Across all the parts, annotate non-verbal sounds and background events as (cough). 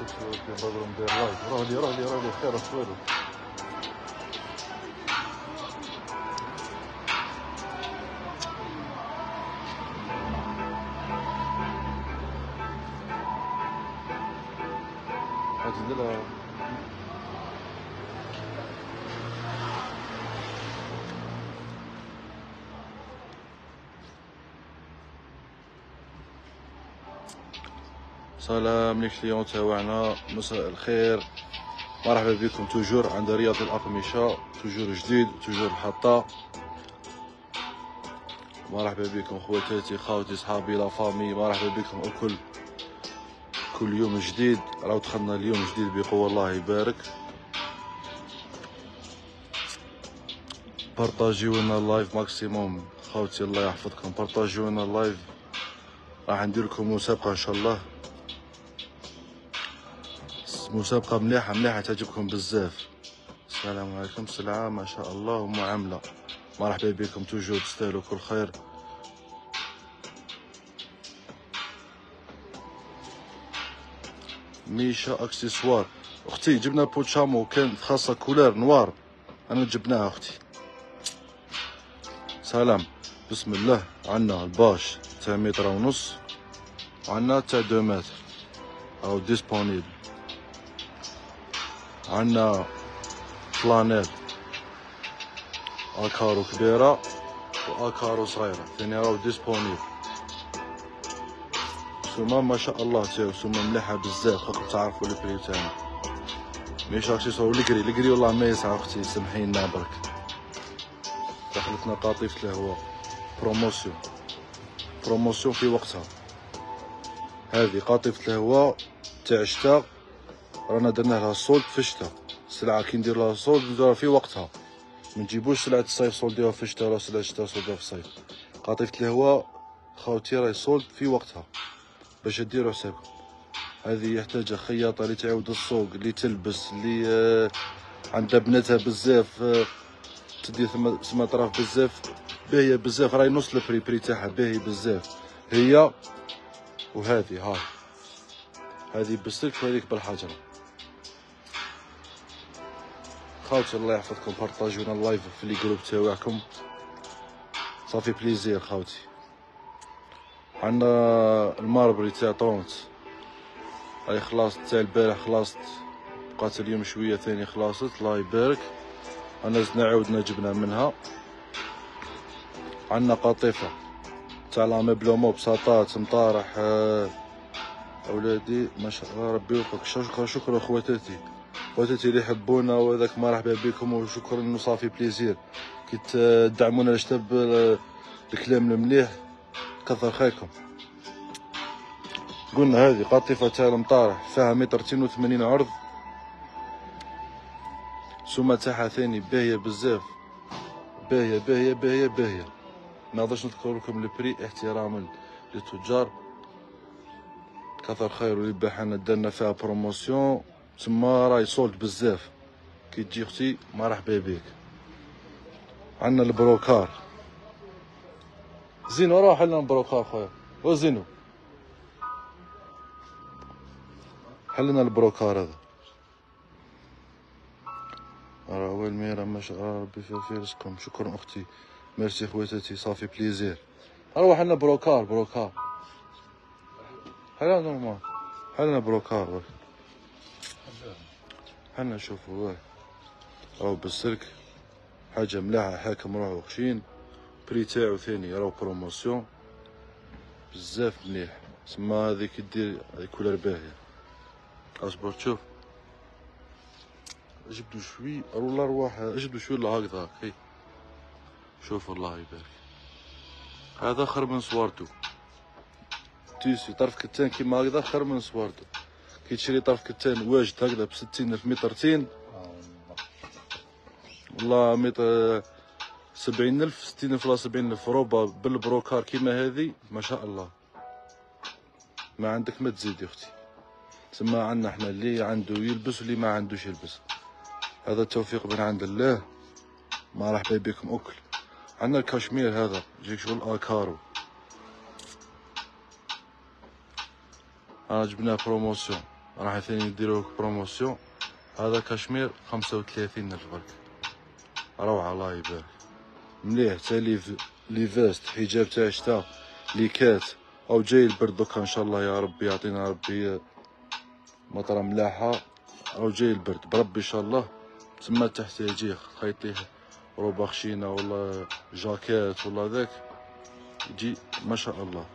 بلادي لما نشوف كيهضروا ندير لايف راه لي راه لي راه لي خير اش سلام les clients تاوعنا مساء الخير. مرحبا بكم toujours عند رياض الأقمشة. toujours جديد toujours الحطة مرحبا بكم خواتاتي خاوتي صحابي la famille. مرحبا بكم الكل. كل يوم جديد. راهو دخلنا اليوم جديد بقوة الله يبارك. بارطاجيو لنا ال live maximum خاوتي الله يحفظكم. بارطاجيو لنا ال live راح ندير لكم مسابقة إن شاء الله. مسابقة مليحة مليحة تعجبكم بزاف. السلام عليكم سلعة ما شاء الله ومعاملة. مرحبا بكم توجور تستاهلوا كل خير. ميشا أكسسوار. أختي جبنا بوتشامو كانت خاصة كولار نوار. أنا جبناها أختي. سلام. بسم الله. عنا الباش تاع متر ونص. وعنا تاع دو متر. أو ديسبونيبل عنا فلانيل اكارو كبيرة واكارو صغيرة ثاني راهو ديسبونيبل سوما ما شاء الله تاو سوما مليحة بزاف راكم تعرفوا البري تاعنا مش اكسسوار الكري الكري والله ما يسعى أختي سمحي لنا برك دخلتنا قاطيفة الهواء promotion promotion في وقتها هذه قاطفة الهواء تاع الشتاء رانا درنا لها ال solde في الشتاء السلعة كي ندير لها ال solde نديرها في وقتها. ما نجيبوش سلعة الصيف صولديها في الشتاء ولا سلعة الشتاء صولديها في الصيف. قاطفة الهواء خاوتي راهي solde في وقتها. باش ديروا حسابكم هذه يحتاج خياطة اللي تعاود السوق اللي تلبس اللي آه، عندها بناتها بزاف آه، تدي ثم طراف بزاف. باهية بزاف راهي نص البري بري تاعها باهي بزاف. هي وهذه هاي هذه بالسلك وهذيك بالحجرة. خاوتي الله يحفظكم بارطاجونا اللايف في لي جروب تاعكم صافي بليزير خاوتي. عندنا الماربري تاع طونت. هاي خلاص تاع البارح خلاصت بقات اليوم شوية ثاني خلاصت الله يبارك. أنا زدنا عاودنا جبنا منها. عندنا قطيفة تاع لا مبلومو بساطات مطارح. آه، أولادي ما شاء الله ربي يوفقك. شكرا شكرا خواتاتي. خواتاتي اللي يحبونا وهذاك مرحبا بكم وشكرا انه صافي بليزير كي تدعمونا الشتاب آه، الكلام المليح. كثر خيركم. قلنا هذه قاطفة تاع المطارح فيها مترتين وثمانين عرض. سومة تاعها ثاني باهية بزاف. باهية باهية باهية باهية. ما نقدرش نذكر لكم ال prix احتراما للتجار. كثر خير اللي باحنا درنا فيها promotion تما راهي solde بزاف. كي تجي أختي مرحبا بك. عندنا ال brocart. زينو روح لنا ال brocart خويا. وزينو حلنا ال brocart هذا. راه ما شاء الله ربي في في رزقكم. شكرا أختي. ميرسي خواتاتي ça fait plaisir. أروح لنا brocart brocart. حلنا normal حلنا brocart برك. حنا نشوفوا واه راهو بالسلك حاجة ملاحة حاكم روحو وخشين بري تاعو ثاني راهو بروموسيون بزاف مليح. سما هذيك دير هذيك كولر باهية. أصبر تشوف جبدو شوي والله رواح جبدو شوي الله هكذا هي. شوف الله يبارك. هذا خير من صوارتو تيسي طرف كتان كيما هكذا خير من صوارتو كي تشري طرف كتان واجد هكذا بستين ألف مترتين والله متر سبعين ألف ستين ألف ولا سبعين ألف روبا بالبروكار كيما هذه ما شاء الله. ما عندك ما تزيد يا أختي. تسمى عندنا إحنا اللي عنده يلبس واللي ما عندوش يلبس. هذا التوفيق من عند الله. مرحبا بكم أكل عندنا الكاشمير هذا يجيك شغل آكارو. أنا جبناه promotion راح ثاني نديرو promotion هذا cachemire خمسة وثلاثين ألف برك روعة الله يبارك. مليح تا لي les vestes حجاب تاع شتا les cates أو جاي البرد دوكا إن شاء الله يا ربي يعطينا ربي مطرة ملاحة. أو جاي البرد بربي إن شاء الله. تما تحت يجي خيط ليه روبا خشينة ولا jaquette ولا ذاك. يجي ما شاء الله.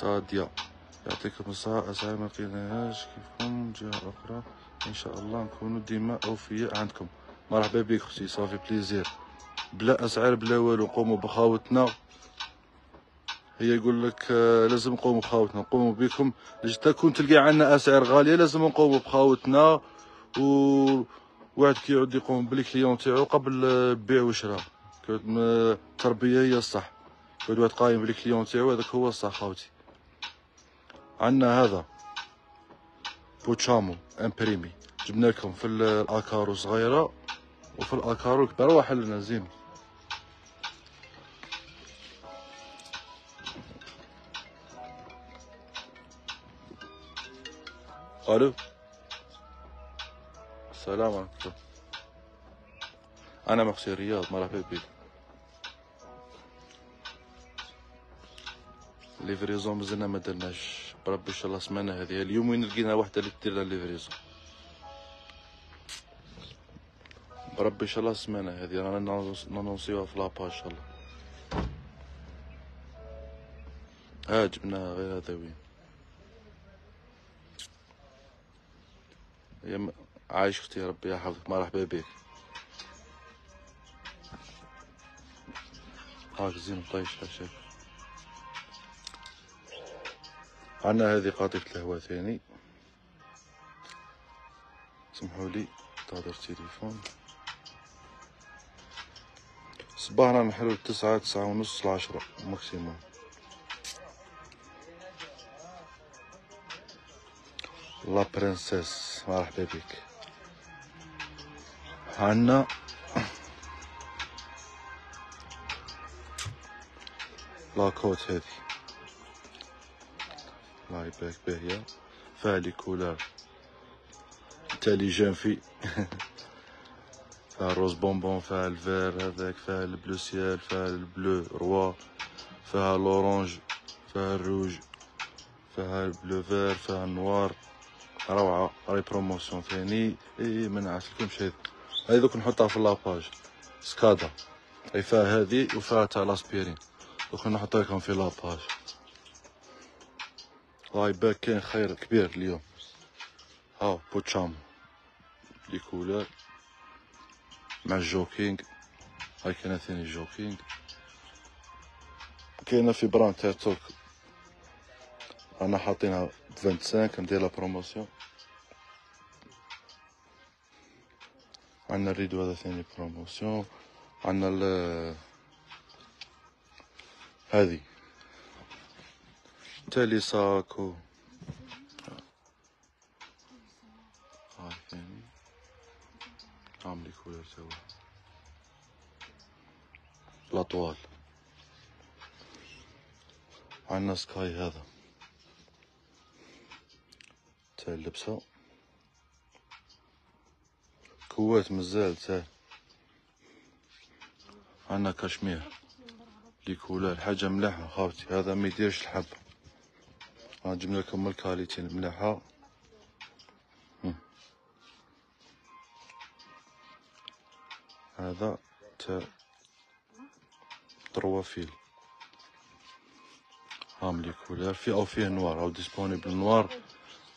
تاديا يعطيكم الصحة أسعار ما قيلناهاش كيفكم؟ جهة أخرى. إن شاء الله نكونوا ديما أوفياء عندكم. مرحبا بك أختي صافي بليزير بلا أسعار بلا والو قوموا بخاوتنا. هي يقول لك آه، لازم نقوموا بخاوتنا. نقوموا بكم. تكون تلقى عنا أسعار غالية لازم نقوموا بخاوتنا. و واحد كيعود يقوم بالكليون تاعو قبل البيع والشراء التربية هي الصح. كل واحد قايم بالكليون تاعو هذاك هو الصح خاوتي. عندنا هذا. بوتشامو امبريمي. جبنا لكم في الأكارو صغيرة وفي الأكارو واحد لنا زين. ألو؟ السلام عليكم. أنا مخشي رياض مرحبا بك. livraison مازلنا ما درناش. بربي إن شاء الله السمانة هذه اليوم وين لقينا وحده اللي دير لنا livraison. بربي إن شاء الله السمانة هذه رانا نو annoncer وها في la page إن شاء الله. ها جبنا غير هذا وين؟ يا عايش أختي ربي يحفظك مرحبا بك. هاك زين طيش شايف عنا هذه قاطفة الهواء ثاني. سمحوا لي تهدر تليفون. صباحنا نحلو التسعة تسعة ونص العشرة maximum. لا princesse مرحبا بك. عنا la côte هذه. يبارك باهية فيها les couleurs. intelligent في فيها (laughs) ال rose bonbon فيها ال vert هذاك فيها ال bleu ciel فيها ال bleu roi فيها l'orange فيها الروج فيها ال bleu vert فيها ال noir روعة. راهي promotion ثاني إي ما نعرفلكمش هذي هذي دوك نحطها في la page سكادا. أي فيها هذي وفيها تاع l'aspirine دوك نحطها لكم في la page الله يبارك كاين خير كبير اليوم ها بوتشام les couleurs مع ال jogging هاي كاينة ثاني jogging كاينة في بران تاع توك أنا حاطينها ب 25 ندير la promotion عندنا ال rideau هذا ثاني promotion عندنا ال هذه تالي ساكو. هاي ثاني عاملي كولر توا الأطوال. عندنا سكاي هذا. تاع اللبسة كوات مازال تاع عندنا كشمير. les couleurs حاجة ملاحة خاوتي هذا ما يديرش الحبة جبنا لكم ال qualité المليحة. هذا تاع trois fils هام les couleurs. في أو فيه noir. أو disponible noir.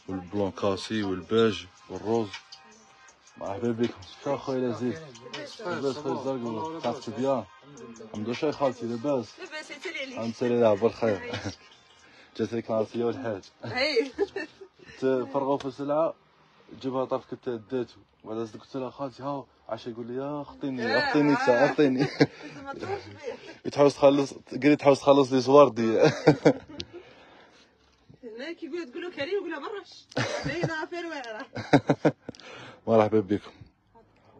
وال blanc cassé وال beige وال rose. مرحبا بكم شو خويا لذيذ لاباس خويا الزرق تعرفت بيان. الحمد لله. شي خالتي لاباس. لاباس الحمد لله بالخير. جات لك ناصيه والحاج اي (laughs) تفرغوا في السلعة جيبها طرف كنت ديتو بعد قلت لها خالتي ها عشان يقول لي يا اعطيني اعطيني اعطيني تحوس تخلص قلت تحوس تخلص لي صور دي. (laughs) هناك يقول تقولوا كريم يقول برش بينا فين وين (laughs) مرحبا بكم.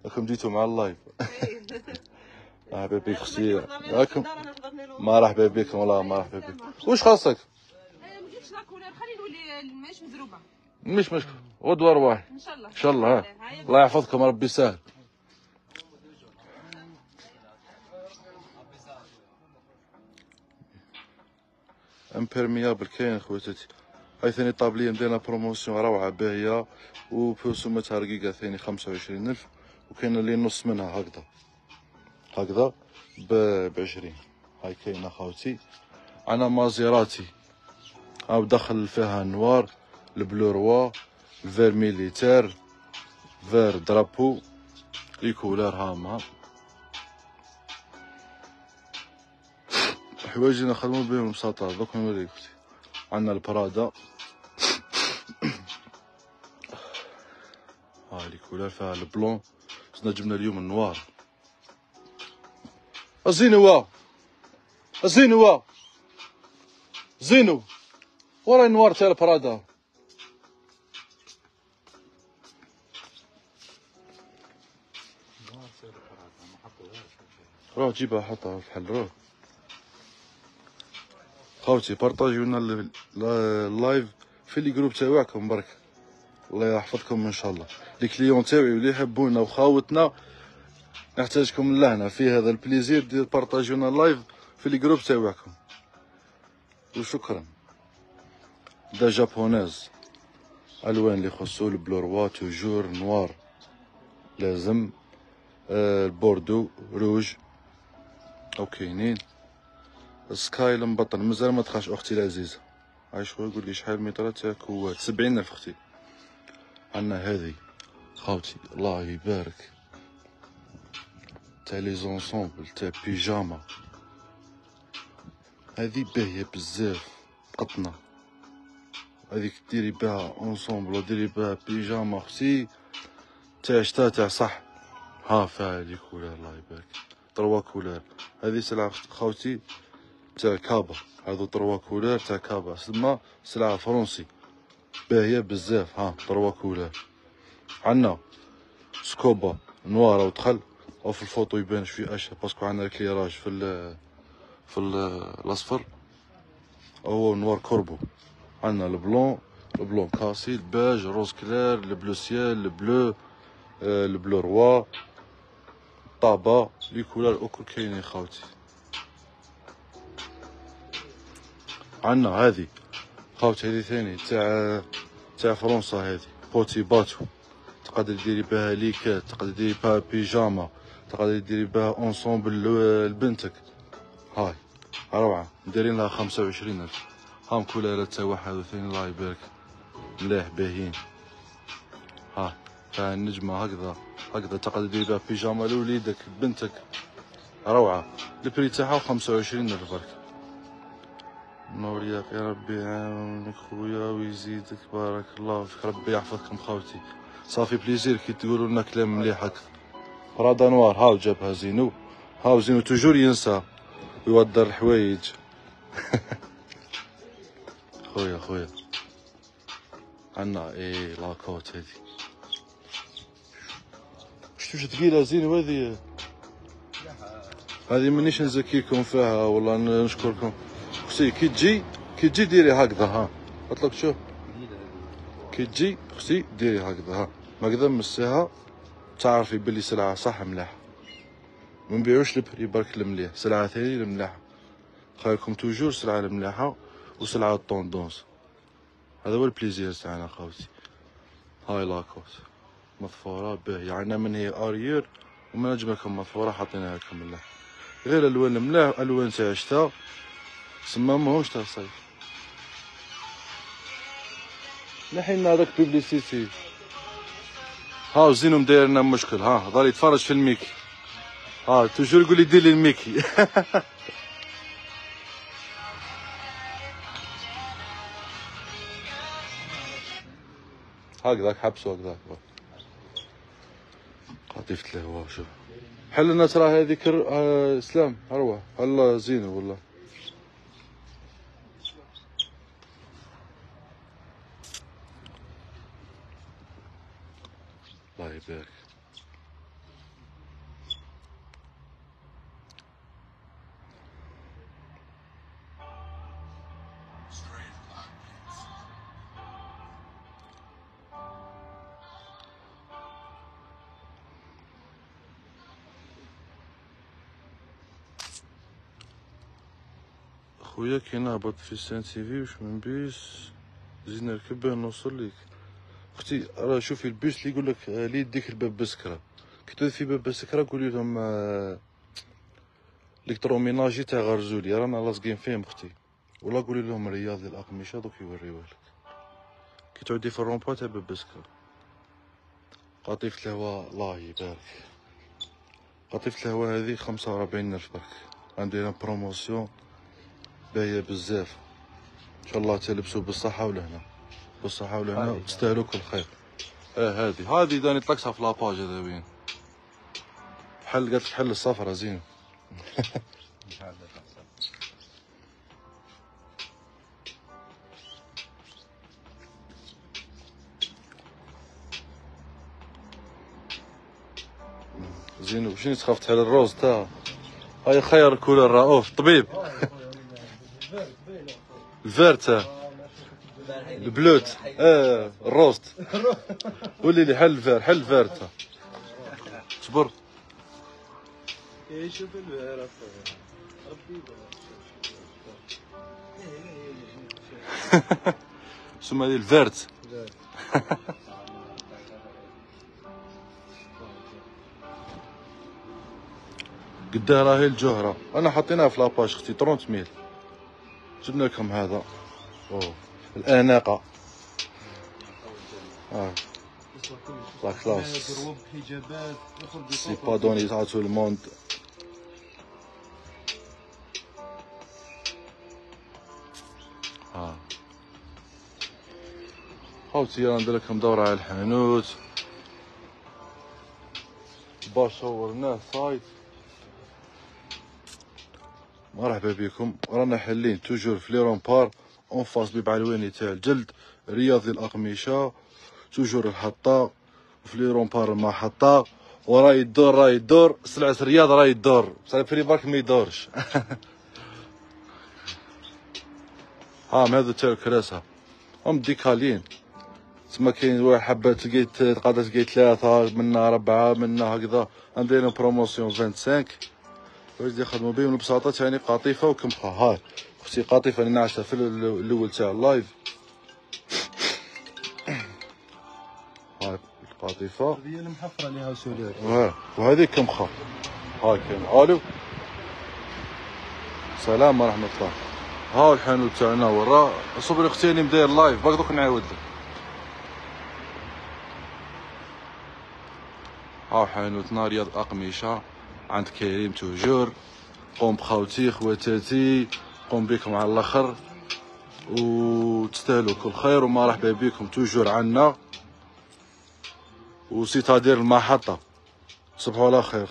راكم جيتوا مع ال live. مرحبا بك أختي راكم مرحبا بكم والله مرحبا بك واش خاصك؟ ما جبتش لا كولور خلي نولي ماهيش مزروبه مش مشكل. غدوه رواح إن شاء الله. إن شاء الله. ها. الله يحفظكم ربي يسهل. imperméable كاين خواتاتي. هاي ثاني طابلية مدينا promotion روعة باهية. وبسومتها رقيقة ثاني خمسة وعشرين ألف. وكاين اللي نص منها هكذا. هكذا ب- بعشرين. هاي كاينة خاوتي أنا مازيراتي. هاو دخل فيها noir ال bleu roi ال vert militaire vert drapeau les couleurs هاما حوايج نخدمو بهم مساطر دوك نوريك عندنا البرادا. هاي لي كولار فيها البلون زدنا جبنا اليوم النوار. زينو زينو زينو ورا النوار تاع البرادا روح جيبها حطها في الحل روح خوتي partagez لنا ال- ال- ال live في les groupes تاعكم برك الله يحفظكم ان شاء الله les clients تاوعي اللي يحبونا وخاوتنا نحتاجكم لهنا في هذا ال plaisir ديال partagez نا ال live في les groupes تاعكم وشكرا دا جابونيز الوان اللي يخصو ال bleu roi toujours noir. لازم آه، ال bordeaux rouge. أو كاينين skaï المبطن مازال ما تخاش أختي العزيزة. عايش شوية يقول لي شحال مترات تاع كوات سبعين ألف أختي. عنا هذه خاوتي الله يبارك. تاع les ensembles تاع pyjama هذه باهية بزاف. قطنة. هذيك ديري بها ensemble وديري بها pyjama أختي تاع شتا تاع صح. ها فيها les couleurs الله يبارك. trois couleurs هذه سلعة خاوتي تاع كابا. هذو trois couleurs تاع كابا. سما سلعة فرنسي. باهية بزاف. ها trois couleurs عنا سكوبا نوارة ودخل أو في الفوطو يبانش في اشياء parce que عندنا ال éclairage في ال في ال الأصفر. هو noir corbeau. عندنا ال blanc البلون كاسي البيج روز كلير البلو سيال البلو البلو روا طابا لي كولار اوكل كاينين خاوتي عندنا هذه خاوتي هذه ثاني تاع تاع فرنسا هذه Petit Bateau تقدر ديري بها ليكات تقدر ديري بها بيجاما تقدر ديري بها ensemble لبنتك هاي روعه دايرين لها 25000 هاهم كل تا واحد وثاني الله يبارك مليح باهين ها تاع النجمة هكذا هكذا تقعد دير بها بيجاما لوليدك بنتك روعة. ال prix تاعها خمسة وعشرين ألف برك نور يا ربي يعاونك خويا ويزيدك بارك الله فيك ربي يحفظكم خوتي ça fait plaisir كي تقولوا لنا كلام مليح هكذا برادا noir هاو جابها زينو هاو زينو toujours ينسى ويودر الحوايج (laughs) خويا خويا عنا إيه la côte هذي شتوش ثقيلة زينو هذه هذه مانيش نزكيكم فيها ن- نشكركم. أختي كي تجي كي تجي ديري هكذا ها. لك شوف كي تجي أختي ديري هكذا ها. هكذا مسيها. تعرفي بلي سلعة صح ملاح ما نبيعوش ال prix برك المليح. سلعة ثاني الملاحة خيركم toujours سلعة الملاحة وسلعة ال tendance هذا هو ال plaisir تاعنا خاوتي هاي la côte مظفورة باهية عندنا من هي arrière ومن اجملكم مظفورة حاطينها لكم ملاح غير الالوان الملاح ألوان تاع الشتا سما ماهوش تاع الصيف لحين هذاك publicité ها زينو مداير لنا مشكل. ها ظل يتفرج في الميكي. ها toujours يقول لي دير لي الميكي. (laughs) هكذاك حبسوا هكذاك قطيفة الهواء شوف حل لنا ترى هذيك آه، إسلام أروح الله زينه والله. خويا كي نهبط في centre-ville وش من بيس زيد نركب باه نوصل ليك أختي راه شوفي البيس اللي يقول لك لي يديك الباب بسكره كي في باب بسكره قولي لهم électroménager تاع غرزولي رانا لاصقين فيهم أختي ولا قولي لهم رياض الاقمشه دوك يوريوها لك كي تعودي في ال rempart تاع باب بسكره قطيفة الهواء الله يبارك قطيفة الهواء هذه خمسة وربعين ألف برك عندنا promotion باهية بزاف. إن شاء الله تلبسوا بالصحة ولهنا. بالصحة ولهنا وتستاهلوا كل خير. آه هذه. هذه داني طلقتها في la page هذا وين. حل قالت حل الصفرة زين. (laughs) زين وشنو تخاف على الروز تاعها هاي خير كولر رؤوف. طبيب. الفيرت ها. البلوت آه الروست قولي لي حل الفير حل الفيرت. صبر شوف ثم هذه الفيرت قدها راهي الجهرة أنا حطيناها في la page أختي 30 mille جبنا لكم هذا؟ أوه. الآناقة. آه. la classe c'est pas donné tout le monde. ها خوتي أنا ندير لكم دورة على الحانوت باش صورناه ça y est مرحبا بكم. رانا حالين toujours في les remparts en face بيب علواني تاع الجلد رياضي الأقمشة toujours الحطة في les remparts المحطه وراه يدور راه يدور سلعة رياض راه يدور بصح ال prix برك ما يدورش. (laughs) ها هذا تاع الكراسة. هم ديكالين. تما كاين واحد حبة تلقيت تقدر تلقيت ثلاثة منا أربعة منا هكذا. عندنا promotion 25 واش يخدموا بهم ببساطة تاني قطيفة وكمخة هاي أختي قطيفة اللي نعشتها في ال- الأول تاع ال live (coughs) هاي القطيفة هذه المحفرة اللي هاو سولير. وهذه كمخة هاي كاين ألو. سلام ورحمة الله. ها الحانوت تاعنا ورا. صبري أختي راني مداير live برك دوك نعاود لك. ها حانوتنا رياض أقمشة. عند كريم toujours قوم بخوتي خواتاتي قوم بكم على الأخر وتستاهلوا كل خير ومرحبا بكم toujours عنا. و c'est-à-dire المحطة. صبحوا على خير